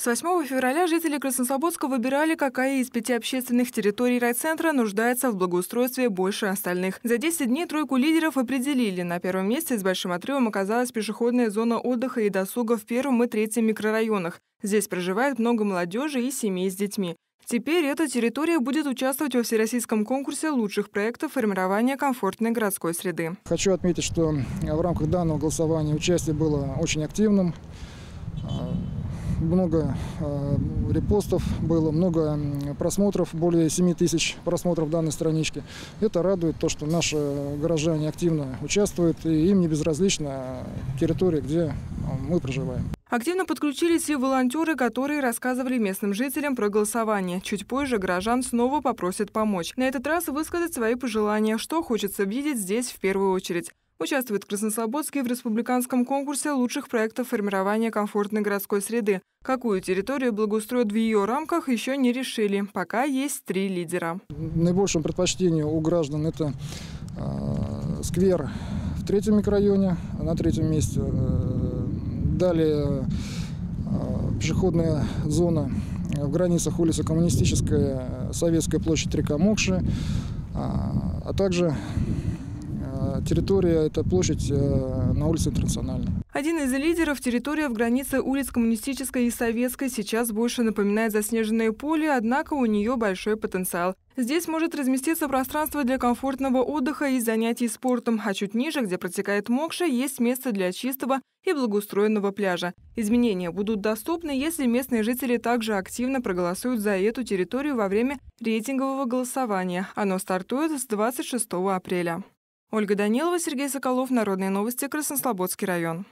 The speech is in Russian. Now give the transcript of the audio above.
С 8 февраля жители Краснослободска выбирали, какая из пяти общественных территорий райцентра нуждается в благоустройстве больше остальных. За 10 дней тройку лидеров определили. На первом месте с большим отрывом оказалась пешеходная зона отдыха и досуга в первом и третьем микрорайонах. Здесь проживает много молодежи и семей с детьми. Теперь эта территория будет участвовать во всероссийском конкурсе лучших проектов формирования комфортной городской среды. Хочу отметить, что в рамках данного голосования участие было очень активным много э, репостов было, много просмотров, более 7 тысяч просмотров данной странички. Это радует то, что наши горожане активно участвуют, и им не безразлична территория, где э, мы проживаем. Активно подключились и волонтеры, которые рассказывали местным жителям про голосование. Чуть позже горожан снова попросят помочь. На этот раз высказать свои пожелания, что хочется видеть здесь в первую очередь. Участвует Краснослободский в республиканском конкурсе лучших проектов формирования комфортной городской среды. Какую территорию благоустроят в ее рамках, еще не решили. Пока есть три лидера. Наибольшим предпочтением у граждан это э, сквер в третьем микрорайоне, на третьем месте. Э, далее э, пешеходная зона в границах улицы Коммунистическая, Советская площадь Река Мокши, а, а также территория – это площадь э, на улице Интернациональной. Один из лидеров территория в границе улиц Коммунистической и Советской сейчас больше напоминает заснеженное поле, однако у нее большой потенциал. Здесь может разместиться пространство для комфортного отдыха и занятий спортом, а чуть ниже, где протекает Мокша, есть место для чистого и благоустроенного пляжа. Изменения будут доступны, если местные жители также активно проголосуют за эту территорию во время рейтингового голосования. Оно стартует с 26 апреля. Ольга Данилова, Сергей Соколов, Народные новости, Краснослободский район.